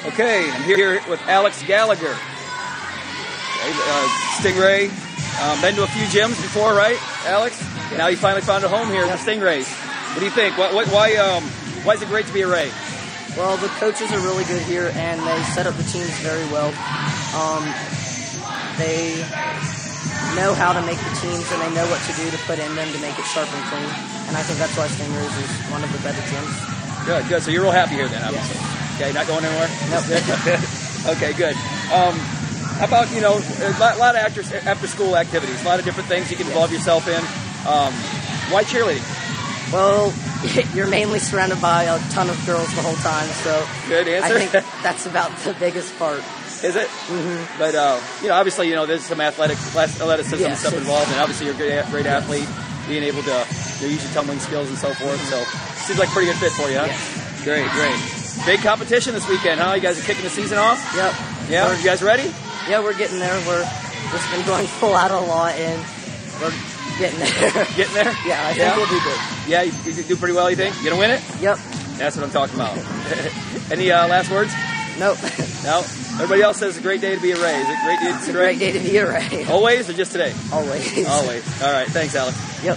Okay, I'm here with Alex Gallagher. Okay, uh, Stingray. Um, been to a few gyms before, right, Alex? Now you finally found a home here at the Stingrays. What do you think? What, what, why, um, why is it great to be a Ray? Well, the coaches are really good here, and they set up the teams very well. Um, they know how to make the teams, and they know what to do to put in them to make it sharp and clean. And I think that's why Stingrays is one of the better gyms. Good, good. So you're real happy here then, obviously. Okay, not going anywhere? Nope. okay, good. Um, how about, you know, a lot, lot of after, after school activities, a lot of different things you can involve yourself in. Um, why cheerleading? Well, you're mainly surrounded by a ton of girls the whole time, so Good answer. I think that's about the biggest part. Is it? Mm-hmm. But uh, you know, obviously, you know, there's some athletic athleticism Yes, stuff involved, and obviously, you're a great, great athlete, being able to you know, use your tumbling skills and so forth. So, seems like a pretty good fit for you, huh? Yes. Great, great. Big competition this weekend, huh? You guys are kicking the season off. Yep. Yeah, We're- you guys ready? Yeah, we're getting there. We're just been going full out a lot, and we're getting there. Getting there? yeah, I think Yeah? we'll do good. Yeah, you, you do pretty well. You think? You gonna win it? Yep. That's what I'm talking about. Any uh, last words? Nope. No. Everybody else says it's a great day to be a Ray. Is it a great day? it's a great day to be a Ray. Always or just today? Always. Always. All right. Thanks, Alex. Yep.